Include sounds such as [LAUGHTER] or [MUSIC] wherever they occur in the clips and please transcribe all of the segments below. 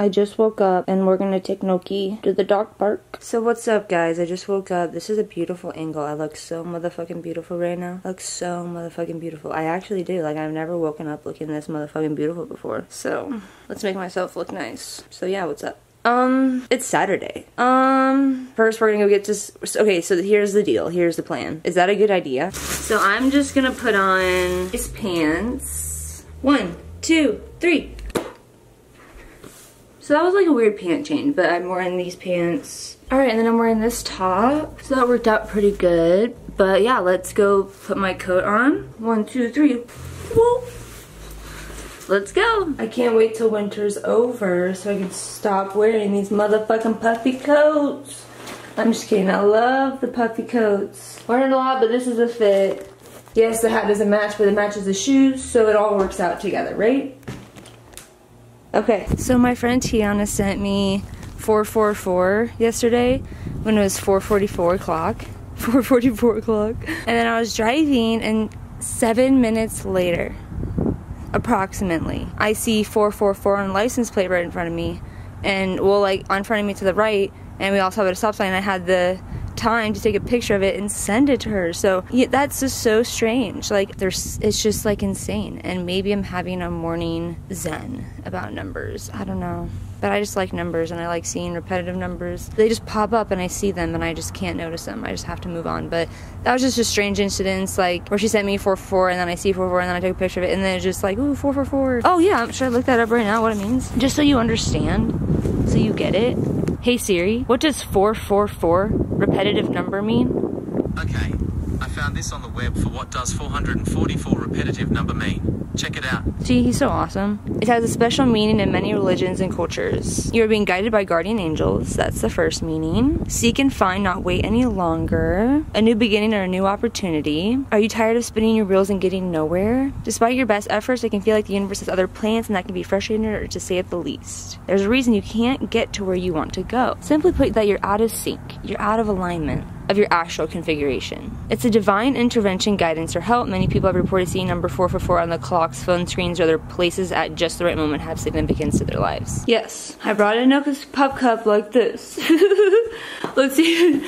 I just woke up and we're gonna take Noki to the dog park. So what's up guys? I just woke up. This is a beautiful angle. I look so motherfucking beautiful right now. I look so motherfucking beautiful. I actually do. Like I've never woken up looking this motherfucking beautiful before. So let's make myself look nice. So yeah, what's up? Um, it's Saturday. Um, first we're gonna go get this. Okay, so here's the deal. Here's the plan. Is that a good idea? So I'm just gonna put on these pants. One, two, three. So that was like a weird pant change, but I'm wearing these pants. All right, and then I'm wearing this top. So that worked out pretty good. But yeah, let's go put my coat on. One, two, three. Whoa. Let's go. I can't wait till winter's over so I can stop wearing these motherfucking puffy coats. I'm just kidding. I love the puffy coats. Learned a lot, but this is a fit. Yes, the hat doesn't match, but it matches the shoes, so it all works out together, right? Okay, so my friend Tiana sent me 444 yesterday when it was 444 o'clock. [LAUGHS] 444 o'clock. And then I was driving and seven minutes later, approximately, I see 444 on the license plate right in front of me. And well, like on front of me to the right, and we also have a stop sign. I had the time to take a picture of it and send it to her. So yeah, that's just so strange. Like there's, it's just like insane. And maybe I'm having a morning zen about numbers. I don't know. But I just like numbers and I like seeing repetitive numbers. They just pop up and I see them and I just can't notice them. I just have to move on. But that was just a strange incident, like where she sent me 444 and then I see 44 and then I took a picture of it and then it's just like, ooh, 444. Oh yeah, sure I look that up right now what it means. Just so you understand, so you get it. Hey Siri, what does 444 repetitive number mean? Okay, I found this on the web for what does 444 repetitive number mean. Check it out. See, he's so awesome. It has a special meaning in many religions and cultures. You are being guided by guardian angels. That's the first meaning. Seek and find, not wait any longer. A new beginning or a new opportunity. Are you tired of spinning your wheels and getting nowhere? Despite your best efforts, it can feel like the universe has other plans and that can be frustrating or to say at the least. There's a reason you can't get to where you want to go. Simply put, that you're out of sync. You're out of alignment of your astral configuration. It's a divine intervention, guidance, or help. Many people have reported seeing number 444 on the clocks, phone screens, or other places at just the right moment have significance to their lives. Yes, I brought in a pup cup like this. [LAUGHS] Let's see. [LAUGHS]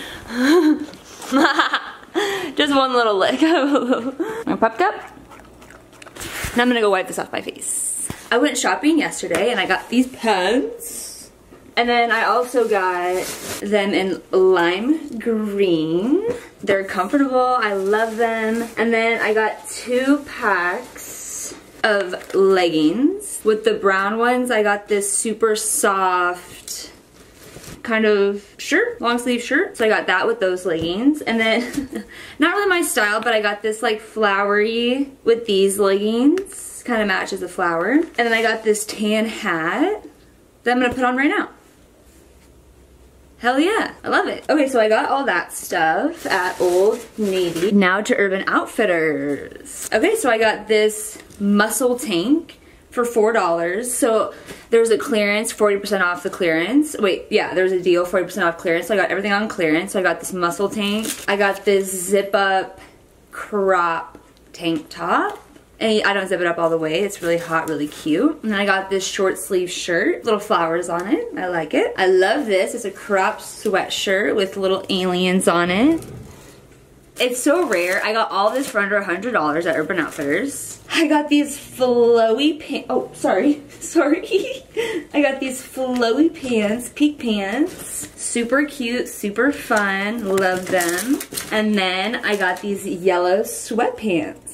just one little lick. [LAUGHS] my pup cup. Now I'm gonna go wipe this off my face. I went shopping yesterday and I got these pants. And then I also got them in lime green. They're comfortable, I love them. And then I got two packs of leggings. With the brown ones, I got this super soft kind of shirt, long sleeve shirt. So I got that with those leggings. And then, [LAUGHS] not really my style, but I got this like flowery with these leggings. Kind of matches the flower. And then I got this tan hat that I'm gonna put on right now. Hell yeah, I love it. Okay, so I got all that stuff at Old Navy. Now to Urban Outfitters. Okay, so I got this muscle tank for $4. So there was a clearance, 40% off the clearance. Wait, yeah, there was a deal, 40% off clearance. So I got everything on clearance. So I got this muscle tank. I got this zip up crop tank top. And I don't zip it up all the way. It's really hot, really cute. And then I got this short sleeve shirt, little flowers on it. I like it. I love this. It's a crop sweatshirt with little aliens on it. It's so rare. I got all this for under $100 at Urban Outfitters. I got these flowy pants. Oh, sorry. [LAUGHS] Sorry. [LAUGHS] I got these flowy pants, peak pants. Super cute, super fun. Love them. And then I got these yellow sweatpants.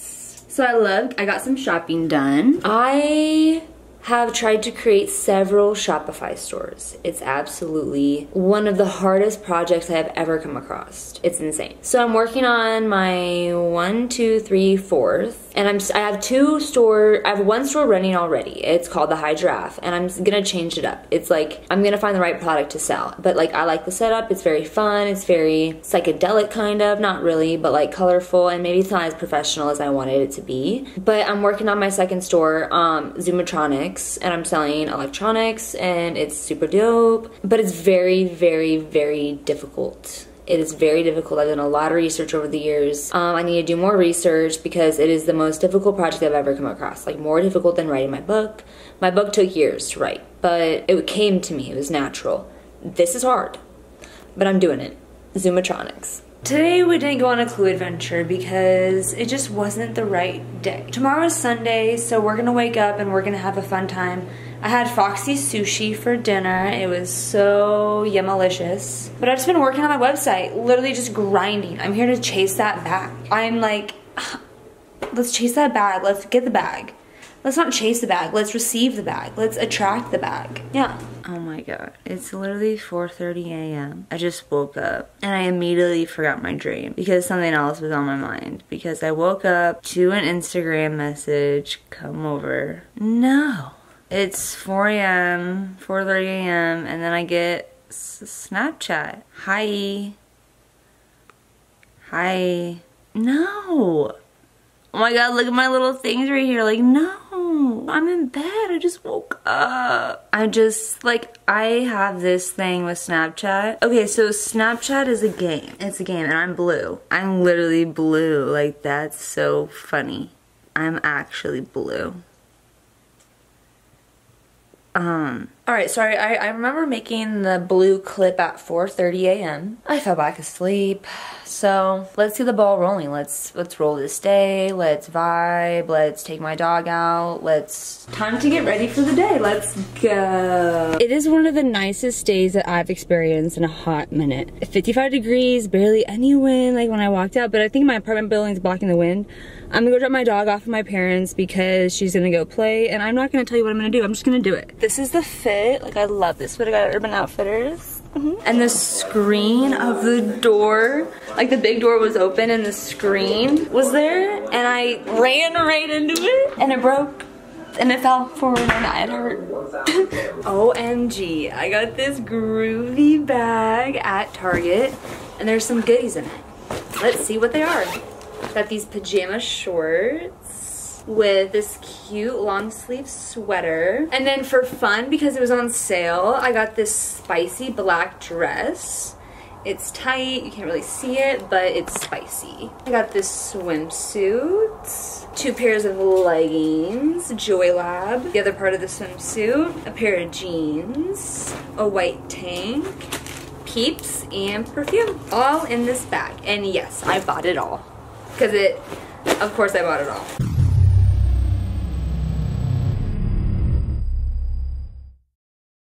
So I loved, I got some shopping done. I have tried to create several Shopify stores. It's absolutely one of the hardest projects I have ever come across. It's insane. So I'm working on my one, two, three, fourth and I'm I have two store I have one store running already. It's called the High Giraffe, and I'm gonna change it up. It's like I'm gonna find the right product to sell, but like I like the setup. It's very fun. It's very psychedelic kind of, not really, but like colorful, and maybe it's not as professional as I wanted it to be. But I'm working on my second store, um, Zoomatronics, and I'm selling electronics, and it's super dope. But it's very, very, very difficult It is very difficult. I've done a lot of research over the years. Um, I need to do more research because it is the most difficult project I've ever come across. Like more difficult than writing my book. My book took years to write, but it came to me. It was natural. This is hard, but I'm doing it. Zoomatronics. Today we didn't go on a clue adventure because it just wasn't the right day. Tomorrow is Sunday, so we're gonna wake up and we're gonna have a fun time. I had Foxy Sushi for dinner. It was so yummalicious. But I've just been working on my website, literally just grinding. I'm here to chase that bag. I'm like, [SIGHS] let's chase that bag. Let's get the bag. Let's not chase the bag. Let's receive the bag. Let's attract the bag. Yeah. Oh my god. It's literally 4.30 a.m. I just woke up and I immediately forgot my dream because something else was on my mind. Because I woke up to an Instagram message, come over. No. It's 4 a.m., 4.30 a.m. and then I get Snapchat. Hi. Hi. No. Oh my god, look at my little things right here. Like, no, I'm in bed. I just woke up. I just, like, I have this thing with Snapchat. Okay, so Snapchat is a game. It's a game, and I'm blue. I'm literally blue. Like, that's so funny. I'm actually blue. Um, Alright, sorry, I, I remember making the blue clip at 4.30 a.m. I fell back asleep. So let's see the ball rolling. Let's let's roll this day. Let's vibe. Let's take my dog out. Let's time to get ready for the day. Let's go. It is one of the nicest days that I've experienced in a hot minute. 55 degrees, barely any wind like when I walked out, but I think my apartment building is blocking the wind. I'm gonna go drop my dog off with my parents because she's gonna go play and I'm not gonna tell you what I'm gonna do. I'm just gonna do it. This is the Like I love this. I got Urban Outfitters. Mm -hmm. And the screen of the door, like the big door was open and the screen was there and I ran right into it and it broke and it fell forward and it hurt. [LAUGHS] OMG, I got this groovy bag at Target and there's some goodies in it. Let's see what they are. Got these pajama shorts with this cute long sleeve sweater. And then for fun, because it was on sale, I got this spicy black dress. It's tight, you can't really see it, but it's spicy. I got this swimsuit, two pairs of leggings, Joylab, the other part of the swimsuit, a pair of jeans, a white tank, peeps, and perfume. All in this bag. And yes, I bought it all because it, of course I bought it all.